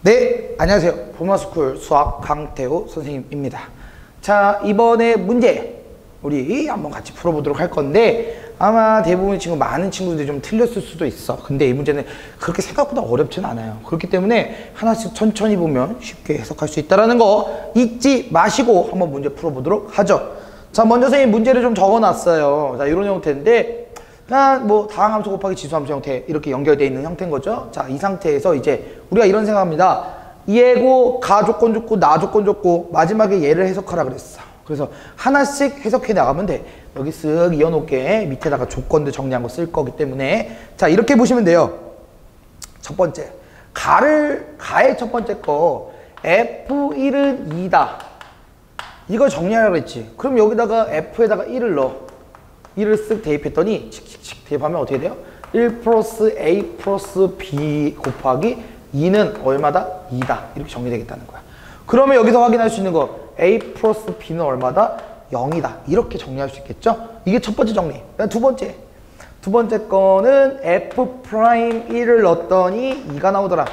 네, 안녕하세요. 보마스쿨 수학 강태호 선생님입니다. 자, 이번에 문제 우리 한번 같이 풀어보도록 할 건데 아마 대부분 지금 많은 친구들이 좀 틀렸을 수도 있어. 근데 이 문제는 그렇게 생각보다 어렵진 않아요. 그렇기 때문에 하나씩 천천히 보면 쉽게 해석할 수 있다는 거 잊지 마시고 한번 문제 풀어보도록 하죠. 자, 먼저 선생님 문제를 좀 적어놨어요. 자, 이런 형태인데 뭐 다항함수 곱하기 지수함수 형태 이렇게 연결되어 있는 형태인 거죠. 자, 이 상태에서 이제 우리가 이런 생각합니다. 얘고 가 조건 줬고 나 조건 줬고 마지막에 얘를 해석하라 그랬어. 그래서 하나씩 해석해 나가면 돼. 여기 쓱 이어놓게 밑에다가 조건들 정리한 거 쓸 거기 때문에 자 이렇게 보시면 돼요. 첫 번째 가를 가의 첫 번째 거 F1은 2다. 이걸 정리하라 그랬지. 그럼 여기다가 F에다가 1을 넣어. 1을 쓱 대입했더니 칙칙칙 대입하면 어떻게 돼요? 1 플러스 A 플러스 B 곱하기 e는 얼마다? e다. 이렇게 정리되겠다는 거야. 그러면 여기서 확인할 수 있는 거 A 플러스 B는 얼마다? 0이다. 이렇게 정리할 수 있겠죠? 이게 첫 번째 정리. 두 번째. 두 번째 거는 F 프라임 1을 넣었더니 e가 나오더라.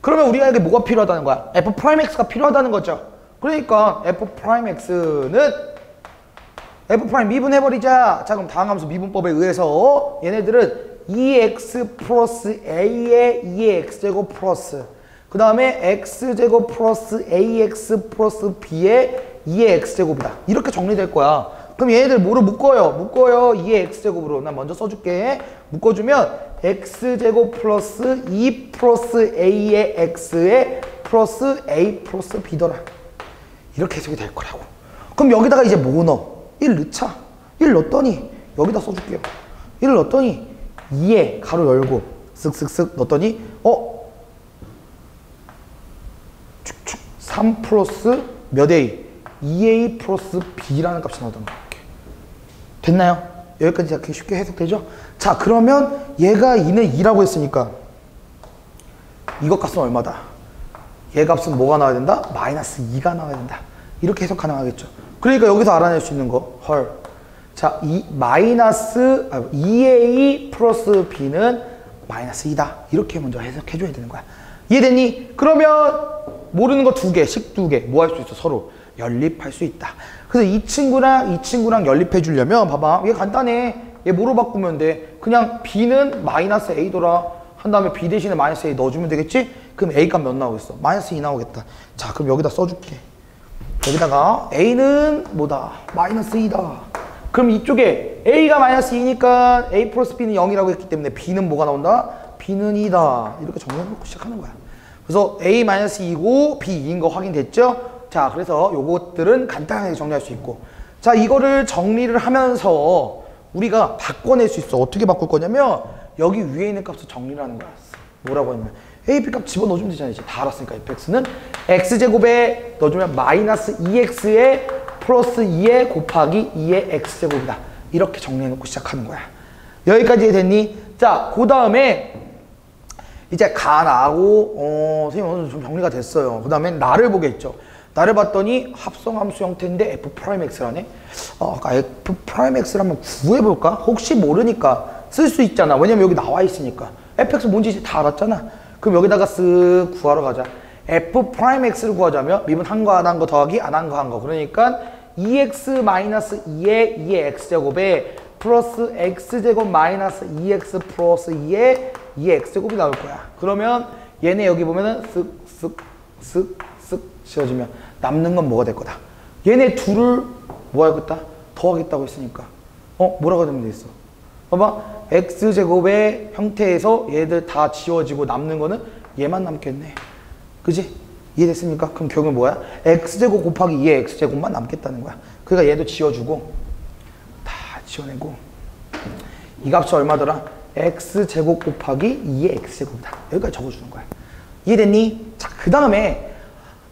그러면 우리가 이게 뭐가 필요하다는 거야? F 프라임 X가 필요하다는 거죠. 그러니까 F 프라임 X는 F 프라임 미분해버리자. 자 그럼 다항함수 미분법에 의해서 얘네들은 2x 플러스 a의 e의 x제곱 플러스 그 다음에 x제곱 플러스 ax 플러스 b의 e의 x제곱이다. 이렇게 정리될 거야. 그럼 얘네들 뭐를 묶어요? 묶어요. e의 x제곱으로. 난 먼저 써줄게. 묶어주면 x제곱 플러스 2 플러스 a의 x의 플러스 a 플러스 b더라. 이렇게 해석이 될 거라고. 그럼 여기다가 이제 뭐 넣어? 1 넣자. 1 넣었더니 여기다 써줄게요. 1을 넣었더니 2에 가로 열고 쓱쓱쓱 넣었더니 어? 축축 3 플러스 몇 A? 2A 플러스 B라는 값이 나오던 거 됐나요? 여기까지 이렇게 쉽게 해석되죠? 자 그러면 얘가 2는 2라고 했으니까 이것 값은 얼마다? 얘 값은 뭐가 나와야 된다? 마이너스 2가 나와야 된다. 이렇게 해석 가능하겠죠. 그러니까 여기서 알아낼 수 있는 거 헐. 자, 이 마이너스 아, 2a 플러스 b는 마이너스 2다. 이렇게 먼저 해석해 줘야 되는 거야. 이해됐니? 그러면 모르는 거 두 개, 식 두 개, 뭐 할 수 있어? 서로 연립할 수 있다. 그래서 이 친구랑 이 친구랑 연립해 주려면 봐봐. 얘 간단해. 얘 뭐로 바꾸면 돼? 그냥 b는 마이너스 a더라. 한 다음에 b 대신에 마이너스 a 넣어주면 되겠지? 그럼 a 값 몇 나오겠어? 마이너스 2 나오겠다. 자, 그럼 여기다 써줄게. 여기다가 a는 뭐다? 마이너스 2다. 그럼 이쪽에 a가 마이너스 2니까 a 플러스 b는 0이라고 했기 때문에 b는 뭐가 나온다? b는 2다. 이렇게 정리해놓고 시작하는 거야. 그래서 a 마이너스 2고 b 2인 거 확인됐죠? 자, 그래서 요것들은 간단하게 정리할 수 있고 자, 이거를 정리를 하면서 우리가 바꿔낼 수 있어. 어떻게 바꿀 거냐면 여기 위에 있는 값을 정리를 하는 거야. 뭐라고 하냐면 a, b 값 집어넣어주면 되잖아. 이제 다 알았으니까 fx는 x제곱에 넣어주면 마이너스 2x에 플러스 2에 곱하기 e의 x제곱이다. 이렇게 정리해놓고 시작하는 거야. 여기까지 됐니? 자, 그 다음에 이제 가 나고 어, 선생님 오늘 좀 정리가 됐어요. 그 다음에 나를 보겠죠. 나를 봤더니 합성함수 형태인데 f 프라임 x라네. 어, 아까 f 프라임 x를 한번 구해볼까? 혹시 모르니까 쓸 수 있잖아. 왜냐면 여기 나와 있으니까. fx 뭔지 다 알았잖아. 그럼 여기다가 쓱 구하러 가자. f 프라임 x를 구하자면 미분 한 거 안 한 거 더하기 안 한 거 한 거. 그러니까 2x 마이너스 2의 e의 x제곱에 플러스 x제곱 마이너스 2x 플러스 2의 e의 x제곱이 나올 거야. 그러면 얘네 여기 보면은 쓱쓱 쓱 쓱 지어지면 남는 건 뭐가 될 거다. 얘네 둘을 뭐 하겠다? 더하겠다고 했으니까. 어? 뭐라고 되면 되겠어? 봐봐. X제곱의 형태에서 얘들 다 지워지고 남는 거는 얘만 남겠네. 그지? 이해됐습니까? 그럼 결국은 뭐야? x제곱 곱하기 2의 x제곱만 남겠다는 거야. 그러니까 얘도 지워주고 다 지워내고 이 값이 얼마더라? x제곱 곱하기 2의 x제곱이다. 여기까지 적어주는 거야. 이해됐니? 자, 그 다음에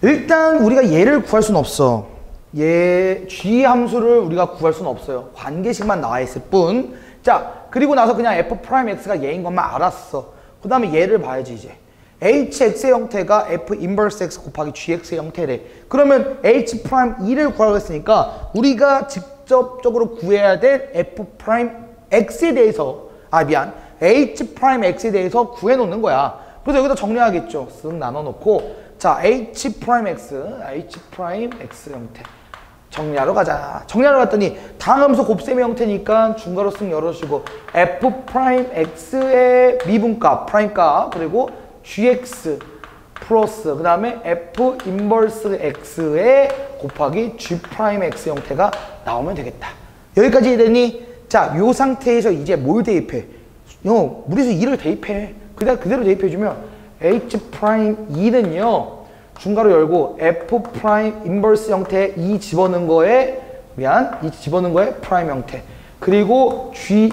일단 우리가 얘를 구할 수는 없어. 얘 g 함수를 우리가 구할 수는 없어요. 관계식만 나와 있을 뿐. 자, 그리고 나서 그냥 f 프라임 x가 얘인 것만 알았어. 그 다음에 얘를 봐야지 이제. hx의 형태가 f inverse x 곱하기 gx의 형태래. 그러면 h 프라임 e를 구하라고 했으니까 우리가 직접적으로 구해야 될 f 프라임 x에 대해서 아 미안 h 프라임 x에 대해서 구해 놓는 거야. 그래서 여기다 정리하겠죠. 쓱 나눠 놓고 자 h 프라임 x, h 프라임 x 형태 정리하러 가자. 정리하러 갔더니 다함수 곱셈의 형태니까 중괄호 쓱 열어주고 f 프라임 x의 미분값, 프라임값 그리고 gx 플러스 그 다음에 f inverse x의 곱하기 g 프라임 x 형태가 나오면 되겠다. 여기까지 이해되니? 자, 요 상태에서 이제 뭘 대입해? 요 무리수 e를 대입해. 그대로, 그대로 대입해주면 h 프라임 e는요. 중괄호 열고 f 프라임 inverse 형태 e 집어넣은 거에 미안, e 집어넣은 거에 프라임 형태. 그리고 ge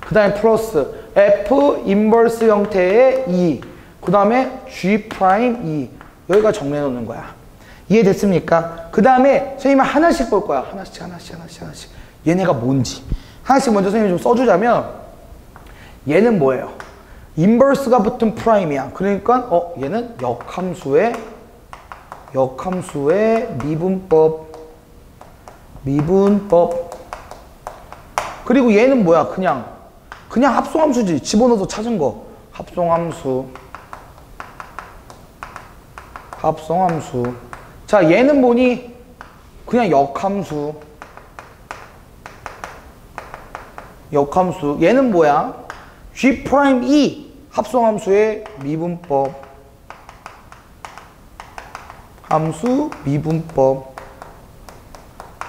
그 다음에 플러스 f inverse 형태의 e. 그 다음에 g 프라임 e. 여기가 정리해 놓는 거야. 이해됐습니까? 그 다음에 선생님은 하나씩 볼 거야. 하나씩, 하나씩, 하나씩, 하나씩. 얘네가 뭔지. 하나씩 먼저 선생님이 좀 써주자면 얘는 뭐예요? inverse가 붙은 프라임이야. 그러니까 어 얘는 역함수의 역함수의 미분법 미분법 그리고 얘는 뭐야? 그냥 그냥 합성함수지. 집어넣어서 찾은 거. 합성함수 합성함수 자 얘는 뭐니? 그냥 역함수 역함수 얘는 뭐야? G prime 2 합성함수의 미분법. 함수 미분법.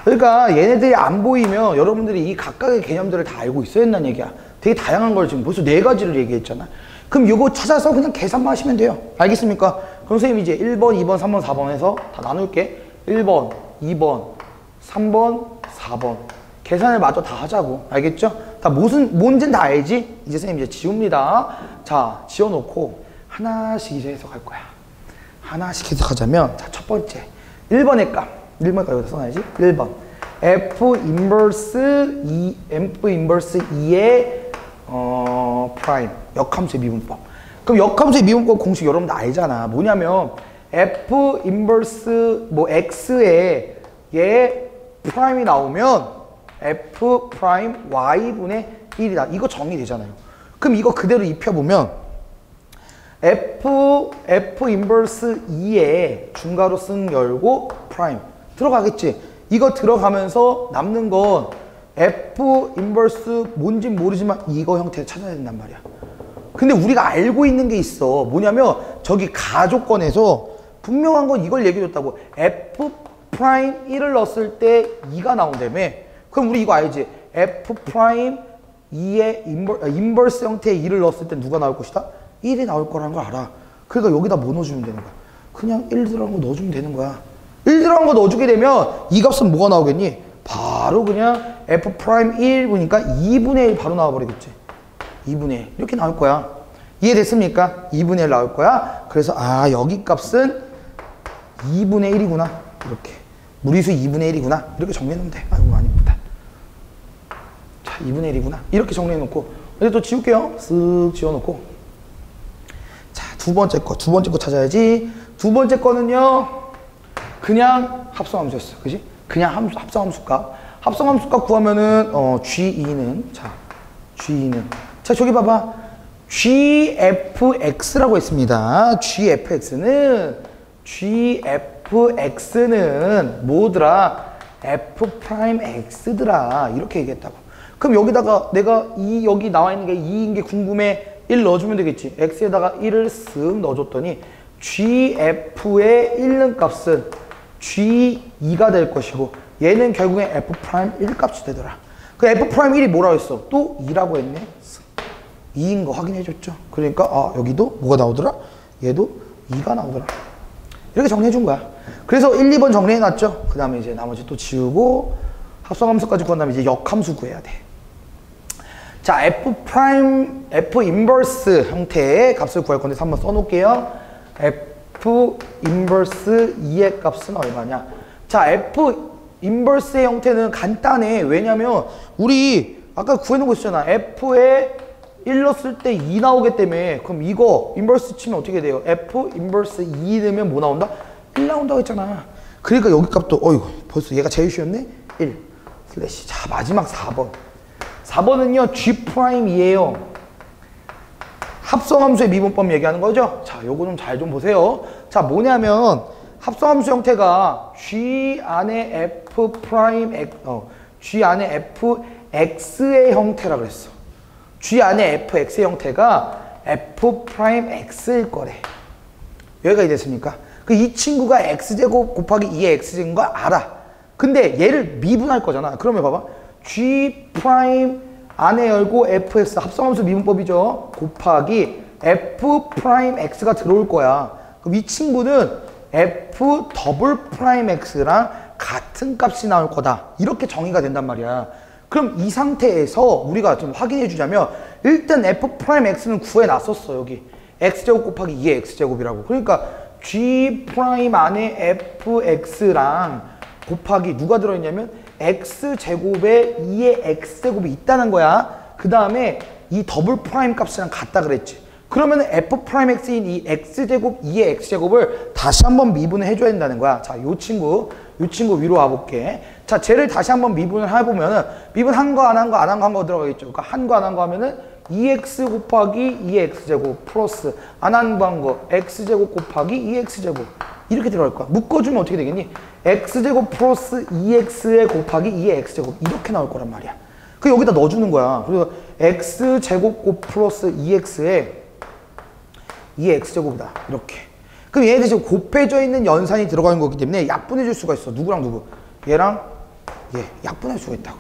그러니까 얘네들이 안 보이면 여러분들이 이 각각의 개념들을 다 알고 있어야 된다는 얘기야. 되게 다양한 걸 지금 벌써 네 가지를 얘기했잖아. 그럼 이거 찾아서 그냥 계산만 하시면 돼요. 알겠습니까? 그럼 선생님 이제 1번, 2번, 3번, 4번 해서 다 나눌게. 1번, 2번, 3번, 4번. 계산을 마저 다 하자고. 알겠죠? 다 무슨 뭔지는 다 알지? 이제 선생님 이제 지웁니다. 자 지워놓고 하나씩 이제 해석할 거야. 하나씩 해석하자면 자첫 번째. 1번의 값. 1번 값 여기다 써놔야지. 1번. F inverse 2 f inverse 2의 어 prime 역함수의 미분법. 그럼 역함수의 미분법 공식 여러분들 알잖아. 뭐냐면 f 인버스 뭐 x에 얘 프라임이 나오면 f prime y분의 1이다. 이거 정리되잖아요. 그럼 이거 그대로 입혀보면 f f inverse 2에 중괄호 쓱 열고 prime 들어가겠지. 이거 들어가면서 남는 건 f inverse 뭔진 모르지만 이거 형태 찾아야 된단 말이야. 근데 우리가 알고 있는 게 있어. 뭐냐면 저기 가조건에서 분명한 건 이걸 얘기해줬다고. f prime 1을 넣었을 때 2가 나온다며. 그럼 우리 이거 알지? f prime 2의 inver, 아, inverse 형태의 2를 넣었을 때 누가 나올 것이다? 1이 나올 거라는 걸 알아. 그러니까 여기다 뭐 넣어주면 되는 거야? 그냥 1 들어간 거 넣어주면 되는 거야. 1 들어간 거 넣어주게 되면 이 값은 뭐가 나오겠니? 바로 그냥 f prime 1 보니까 2분의 1 바로 나와버리겠지. 2분의 1 이렇게 나올 거야. 이해됐습니까? 2분의 1 나올 거야. 그래서 아 여기 값은 2분의 1이구나. 이렇게. 무리수 2분의 1이구나. 이렇게 정리하면 돼. 아이고 아닙니다. 자 2분의 1이구나. 이렇게 정리해놓고 이제 또 지울게요. 쓱 지워놓고 자 두 번째 거. 두 번째 거 찾아야지. 두 번째 거는요. 그냥 합성함수였어. 그지? 그냥 함수, 합성함수값. 합성함수값 구하면은 어, G2는 자 G2는 자 저기 봐봐. GFX라고 했습니다. GFX는 GFX는 뭐더라? F prime X더라. 이렇게 얘기했다고. 그럼 여기다가 내가 이 여기 나와 있는 게 2인 게 궁금해. 1 넣어주면 되겠지. X에다가 1을 쓱 넣어줬더니 GF의 1는 값은 G2가 될 것이고 얘는 결국에 F prime 1 값이 되더라. 그 F prime 1이 뭐라고 했어? 또 2라고 했네. 2인 거 확인해줬죠. 그러니까 아 여기도 뭐가 나오더라? 얘도 2가 나오더라. 이렇게 정리해준 거야. 그래서 1, 2번 정리해놨죠. 그 다음에 이제 나머지 또 지우고 합성함수까지 구한 다음에 이제 역함수 구해야 돼. 자, f prime, f inverse 형태의 값을 구할 건데 한번 써놓을게요. f inverse 2의 값은 얼마냐? 자, f 인버스의 형태는 간단해. 왜냐면 우리 아까 구해놓은 거 있잖아. f에 1 넣었을 때2 나오기 때문에 그럼 이거 inverse 치면 어떻게 돼요? f inverse 2 넣으면 뭐 나온다? 1 나온다고 했잖아. 그러니까 여기 값도 어이구 벌써 얘가 제일 쉬웠네? 1 슬래시 자 마지막 4번 4번은요 G prime이에요 합성함수의 미분법 얘기하는 거죠. 자, 요거 좀 잘좀 보세요. 자, 뭐냐면 합성함수 형태가 G 안에 F prime 어, G 안에 F X의 형태라 그랬어. G 안에 F X의 형태가 F prime X일 거래. 여기까지 됐습니까? 그 이 친구가 X제곱 곱하기 2의 X제곱인 거 알아. 근데 얘를 미분할 거잖아. 그러면 봐봐. G prime 안에 열고 fx 합성함수 미분법이죠. 곱하기 f prime x가 들어올 거야. 그럼 이 친구는 f double prime x랑 같은 값이 나올 거다. 이렇게 정의가 된단 말이야. 그럼 이 상태에서 우리가 좀 확인해 주자면 일단 f prime x는 구해 놨었어 여기 x제곱 곱하기 2의 x제곱이라고. 그러니까 g prime 안에 fx랑 곱하기 누가 들어있냐면 x제곱에 2의 x제곱이 있다는 거야. 그 다음에 이 double prime 값이랑 같다 그랬지. 그러면 f prime x인 이 x제곱 2의 x제곱을 다시 한번 미분을 해줘야 된다는 거야. 자, 요 친구, 요 친구 위로 와볼게. 자, 쟤를 다시 한번 미분을 해보면은 미분 한 거, 안 한 거, 안 한 거, 한 거 들어가겠죠. 그러니까 한 거, 안 한 거 하면은 2x 곱하기 2x제곱 플러스 안 한 거 한 거 x제곱 곱하기 2x제곱 이렇게 들어갈 거야. 묶어주면 어떻게 되겠니? x제곱 플러스 2x에 곱하기 2의 x제곱 이렇게 나올 거란 말이야. 그 여기다 넣어주는 거야. 그래서 x제곱 곱 플러스 2x에 2의 x제곱이다. 이렇게. 그럼 얘네들 지금 곱해져 있는 연산이 들어가는 거기 때문에 약분해 줄 수가 있어. 누구랑 누구? 얘랑 얘 약분할 수가 있다고.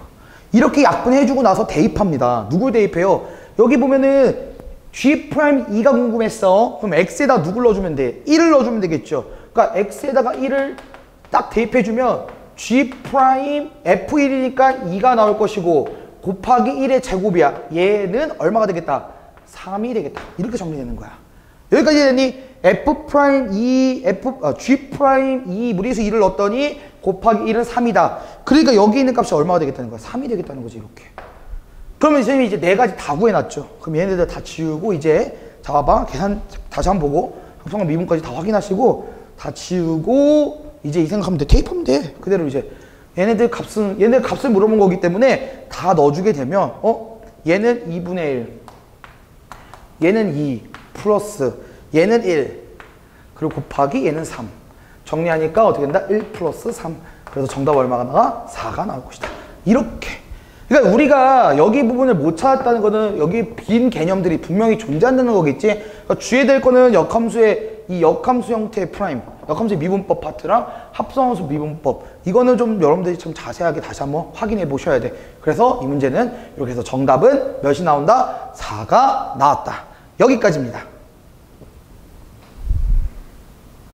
이렇게 약분해 주고 나서 대입합니다. 누굴 대입해요? 여기 보면은 g prime 2가 궁금했어. 그럼 x에다 누굴 넣어주면 돼? 1을 넣어주면 되겠죠. 그러니까 x에다가 1을 딱 대입해주면 g prime f1이니까 2가 나올 것이고 곱하기 1의 제곱이야. 얘는 얼마가 되겠다? 3이 되겠다. 이렇게 정리되는 거야. 여기까지 되니 f prime 2, f, 아, g prime 2 무리수 2를 넣었더니 곱하기 1은 3이다. 그러니까 여기 있는 값이 얼마가 되겠다는 거야? 3이 되겠다는 거지 이렇게. 그러면 선생님이 이제 네 가지 다 구해놨죠. 그럼 얘네들 다 지우고 이제 잡아봐 계산 다시 한번 보고 합성한 미분까지 다 확인하시고 다 지우고 이제 이 생각하면 돼. 테이프하면 돼. 그대로 이제 얘네들 값은 얘네 값을 물어본 거기 때문에 다 넣어주게 되면 어 얘는 2분의 1 얘는 2 플러스 얘는 1 그리고 곱하기 얘는 3 정리하니까 어떻게 된다? 1 플러스 3 그래서 정답 얼마가 나와? 4가 나올 것이다. 이렇게 그러니까 우리가 여기 부분을 못 찾았다는 거는 여기 빈 개념들이 분명히 존재한다는 거겠지. 그러니까 주의해야 될 거는 역함수의 이 역함수 형태의 prime, 역함수의 미분법 파트랑 합성함수 미분법. 이거는 좀 여러분들이 좀 자세하게 다시 한번 확인해 보셔야 돼. 그래서 이 문제는 이렇게 해서 정답은 몇이 나온다? 4가 나왔다. 여기까지입니다.